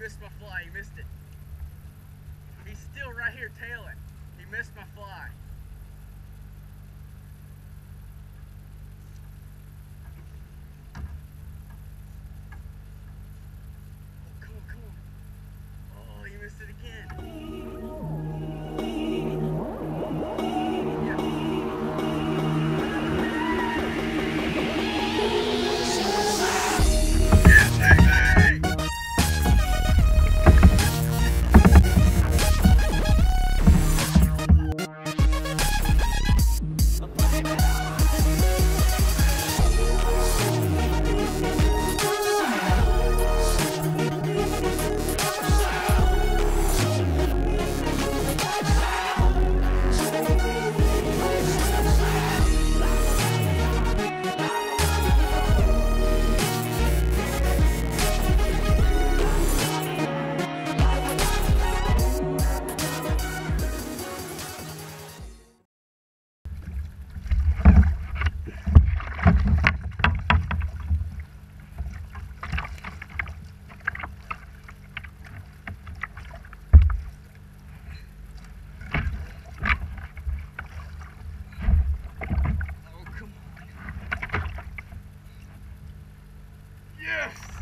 missed my fly. He missed it. He's still right here tailing. He missed my fly. Yes!